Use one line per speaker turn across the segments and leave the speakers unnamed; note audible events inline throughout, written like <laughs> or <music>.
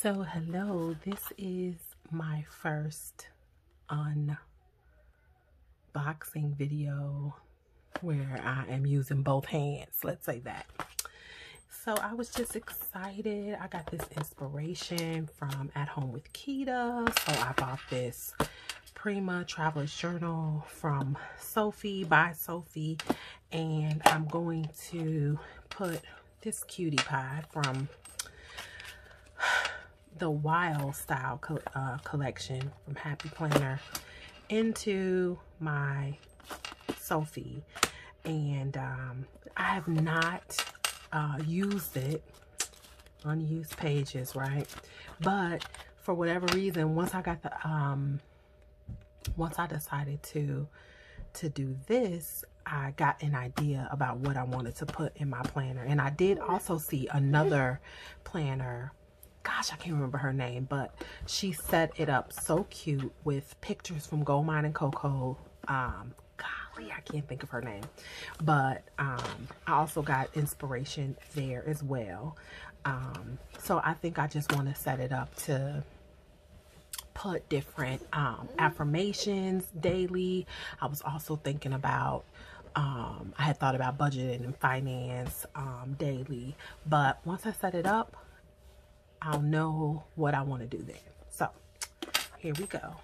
So, hello, this is my first unboxing video where I am using both hands, let's say that. So, I was just excited. I got this inspiration from At Home with Quita. So, I bought this Prima Traveler's Journal from Sophie by Sophie. And I'm going to put this cutie pie from the Wild Style co uh, collection from Happy Planner into my Sophie. And um, I have not uh, used it. Unused pages, right? But for whatever reason, once I got the, um, once I decided to, to do this, I got an idea about what I wanted to put in my planner. And I did also see another planner gosh, I can't remember her name, but she set it up so cute with pictures from Goldmine and Coco. Um, golly, I can't think of her name. But um, I also got inspiration there as well. Um, so I think I just want to set it up to put different um, affirmations daily. I was also thinking about um, I had thought about budgeting and finance um, daily, but once I set it up, I'll know what I want to do there. So here we go.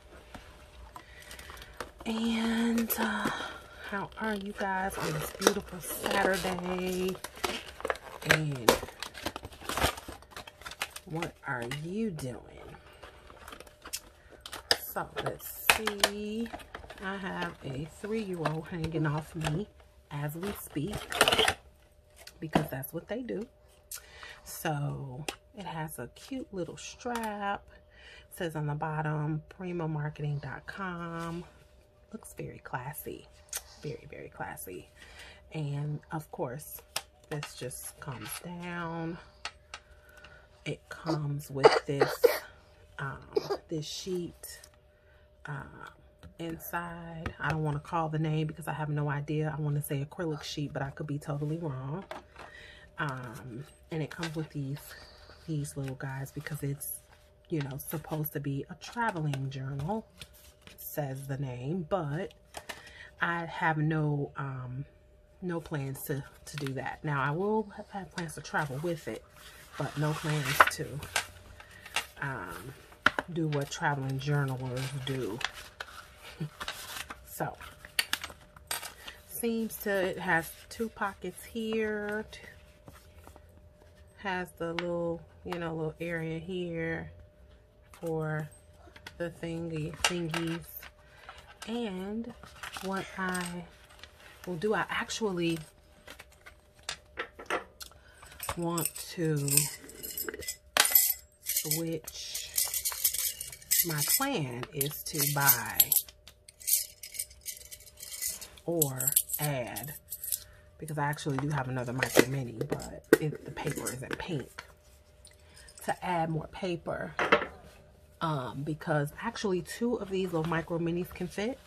And uh, how are you guys on this beautiful Saturday? And what are you doing? So let's see. I have a three-year-old hanging off me as we speak because that's what they do. So it has a cute little strap. It says on the bottom, primamarketing.com. Looks very classy. Very, very classy. And of course, this just comes down. It comes with this um, this sheet uh, inside. I don't want to call the name because I have no idea. I want to say acrylic sheet, but I could be totally wrong. Um, and it comes with these these little guys because it's, you know, supposed to be a traveling journal, says the name, but I have no, um, no plans to, to do that. Now, I will have plans to travel with it, but no plans to um, do what traveling journalers do. <laughs> so, seems to, it has two pockets here, has the little you know, little area here for the thingy thingies. And what I will do, I actually want to switch. My plan is to buy or add because I actually do have another micro mini, but it, the paper isn't pink to add more paper um, because actually two of these little micro minis can fit,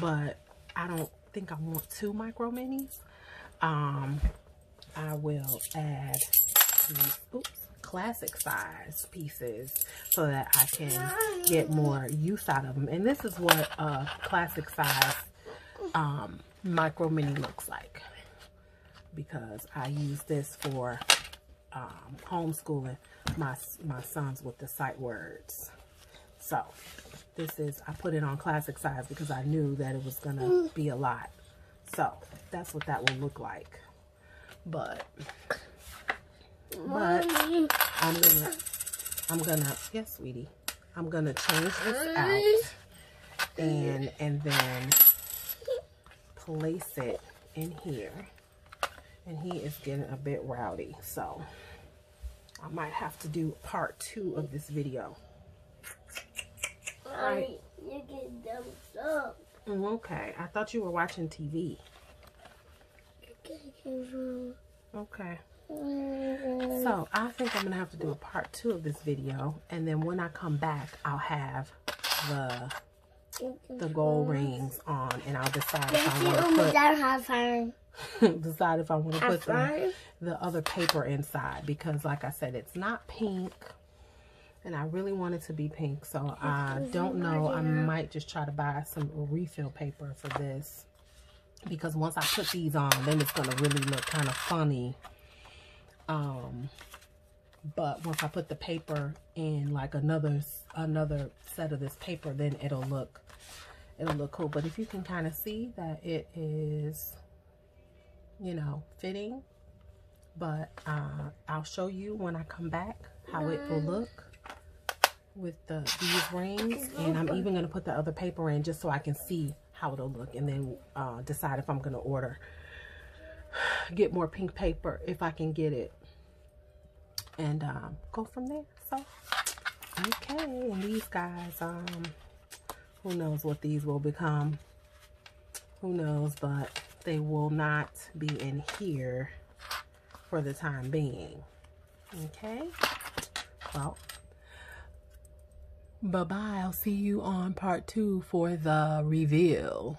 but I don't think I want two micro minis. Um, I will add these, oops, classic size pieces so that I can get more use out of them. And this is what a classic size um, micro mini looks like because I use this for um, homeschooling my, my sons with the sight words. So this is, I put it on classic size because I knew that it was going to be a lot. So that's what that will look like. But, but I'm going to, I'm going to, yes, sweetie, I'm going to change this out and, and then place it in here. And he is getting a bit rowdy, so I might have to do part two of this video.
Right. You get them up.
Mm, okay. I thought you were watching TV. Okay. So, I think I'm going to have to do a part two of this video. And then when I come back, I'll have the the gold rings on. And I'll decide if I want to put... <laughs> decide if I want to put the, the other paper inside because like I said, it's not pink. And I really want it to be pink. So I don't know. I might just try to buy some refill paper for this. Because once I put these on, then it's going to really look kind of funny. Um, but once I put the paper in like another another set of this paper, then it'll look it'll look cool. But if you can kind of see that it is, you know, fitting. But uh, I'll show you when I come back how it will look with the these rings. And I'm even going to put the other paper in just so I can see how it'll look. And then uh, decide if I'm going to order, <sighs> get more pink paper if I can get it. And um, go from there. So, okay. And these guys, um, who knows what these will become. Who knows, but they will not be in here for the time being. Okay? Well, bye-bye. I'll see you on part two for the reveal.